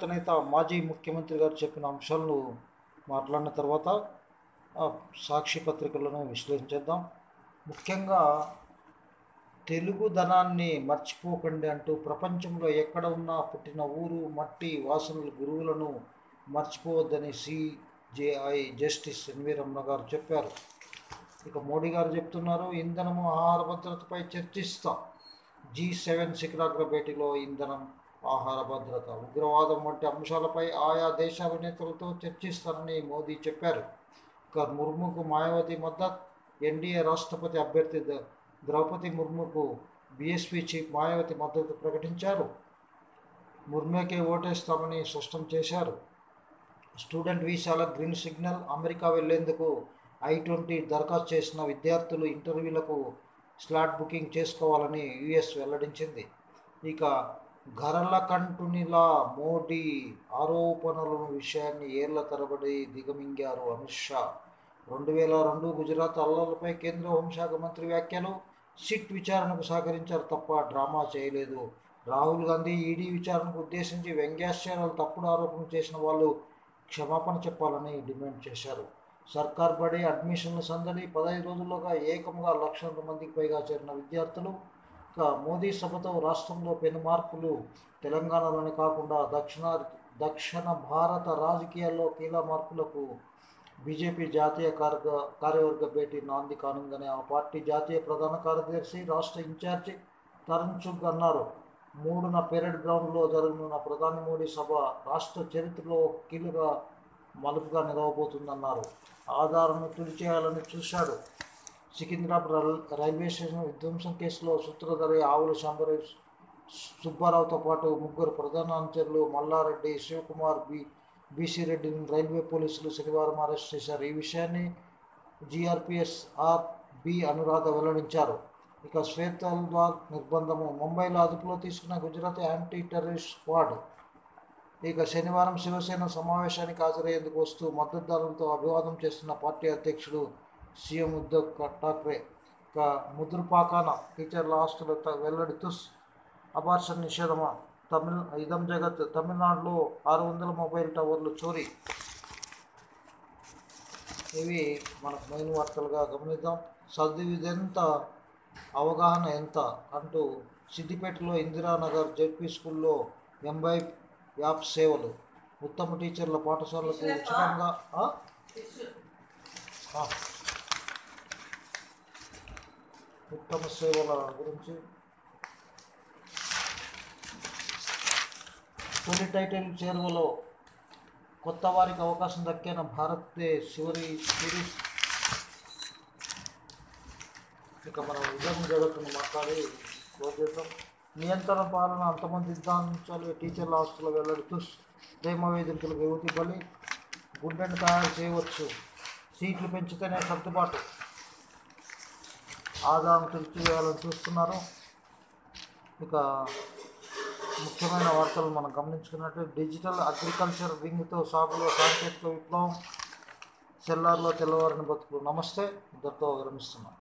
దివంగత నేత మాజీ ముఖ్యమంత్రి గారు చెప్పిన అంశాలను మాట్లాడిన తర్వాత సాక్షి పత్రికలను విశ్లేషించేద్దాం. ముఖ్యంగా తెలుగు ధనాన్ని మర్చిపోకండి అంటూ ప్రపంచంలో ఎక్కడ ఉన్నా పుట్టిన ఊరు మట్టి వాసనలు గురువులను మర్చిపోవద్దని CJI justice N V Ramana garu చెప్పారు. ఇక మోడీ గారు చెప్తున్నారు ఇంధనము ఆహార భద్రతపై చర్చిస్తాం. జీ సెవెన్ శిఖరాగ్ర భేటీలో ఇంధనం ఆహార భద్రత ఉగ్రవాదం వంటి అంశాలపై ఆయా దేశాల నేతలతో చర్చిస్తారని మోదీ చెప్పారు. ఇక ముర్ముకు మాయావతి మద్దతు ఎన్డీఏ రాష్ట్రపతి అభ్యర్థి ద- ద్రౌపది ముర్ముకు బీఎస్పీ చీఫ్ మాయావతి మద్దతు ప్రకటించారు. ముర్మేకే ఓటేస్తామని స్పష్టం చేశారు. స్టూడెంట్ వీసాల గ్రీన్ సిగ్నల్ అమెరికా వెళ్ళేందుకు ఐ ట్వంటీ దరఖాస్తు చేసిన విద్యార్థులు ఇంటర్వ్యూలకు స్లాట్ బుకింగ్ చేసుకోవాలని యుఎస్ వెల్లడించింది. ఇక గరళకంఠునిలా మోడీ ఆరోపణల విషయాన్ని ఏళ్ళ తరబడి దిగమింగారు అమిత్ షా. రెండు వేల రెండు గుజరాత్ అల్లర్లపై కేంద్ర హోంశాఖ మంత్రి వ్యాఖ్యలు సిట్ విచారణకు సహకరించారు తప్ప డ్రామా చేయలేదు. రాహుల్ గాంధీ ఈడీ విచారణకు ఉద్దేశించి వ్యంగ్యాశ్చర్యాలు తప్పుడు ఆరోపణలు చేసిన వాళ్ళు క్షమాపణ చెప్పాలని డిమాండ్ చేశారు. సర్కార్ బడి అడ్మిషన్ల సందడి పదహైదు రోజుల్లోగా ఏకంగా లక్షల మందికి పైగా చేరిన విద్యార్థులు మోదీ సభతో రాష్ట్రంలో పెను మార్పులు తెలంగాణలోనే కాకుండా దక్షిణ దక్షిణ భారత రాజకీయాల్లో కీలక మార్పులకు బీజేపీ జాతీయ కార్య కార్యవర్గ భేటీ నాంది కానుందని ఆ పార్టీ జాతీయ ప్రధాన కార్యదర్శి రాష్ట్ర ఇన్ఛార్జి తరుణ్ చుగ్ అన్నారు. మూడున పెరేడ్ గ్రౌండ్లో జరగనున్న ప్రధాని మోడీ సభ రాష్ట్ర చరిత్రలో కీలక మలుపుగా నిలవబోతుందన్నారు. ఆధారను తుడిచేయాలని చూశాడు. సికింద్రాబాద్ రైల్- రైల్వే స్టేషన్ విధ్వంసం కేసులో సూత్రధారి ఆవుల శాంబరావు సుబ్బారావుతో పాటు ముగ్గురు ప్రధాన అనుచరులు మల్లారెడ్డి శివకుమార్ బి బీసీ రెడ్డిని రైల్వే పోలీసులు శనివారం అరెస్ట్ చేశారు. ఈ విషయాన్ని జిఆర్పిఎస్ ఆర్ బి అనురాధ వెల్లడించారు. ఇక శ్వేతల్వాగ్ నిర్బంధము. ముంబైలో అదుపులో తీసుకున్న గుజరాత్ యాంటీ టెర్రరిస్ట్ స్క్వాడ్ ఇక శనివారం శివసేన సమావేశానికి హాజరయ్యేందుకు వస్తూ మద్దతుదారులతో అభివాదం చేస్తున్న పార్టీ అధ్యక్షుడు ఠాక్రే ఇక ముద్రపాకాన టీచర్ల ఆస్తుల త- వెల్లడి తుస్ అబార్షన్ నిషేధమా? తమిళ ఇదం జగత్ తమిళనాడులో ఆరు వందల మొబైల్ టవర్లు చోరీ. ఇవి మనకు మెయిన్ వార్తలుగా గమనిద్దాం. చదివిదెంత అవగాహన ఎంత అంటూ సిద్దిపేటలో ఇందిరానగర్ జెడ్పీ స్కూల్లో ఎంబై యాప్ సేవలు. ఉత్తమ టీచర్ల పాఠశాలకు ఉచితంగా. ఉత్తమ సేవల గురించి. తొలి టైటిల్ చేరువలో కొత్త వారికి అవకాశం దక్కిన భారత్ చివరి సిరీస్. ఇక మనం విజయం జగత్తును మాట్లాడి క్లోజ్ చేద్దాం. నియంత్రణ పాలన అంతమంది నిర్ధారించాలి. టీచర్ల ఆస్తుల వెల్లడి ప్రేమ వేదికలకు యువతి బలి గుండెను తయారు చేయవచ్చు. సీట్లు పెంచితేనే సర్దుబాటు. ఆదాయం చేయాలని చూస్తున్నారు. ఇక ముఖ్యమైన వార్తలు మనం గమనించుకున్నట్టు డిజిటల్ అగ్రికల్చర్ వింగ్తో సాగులో సాంకేతిక విప్లవం సెల్లార్లో తెల్లవారిని బతుకు నమస్తే ఇద్దరితో విరమిస్తున్నాం.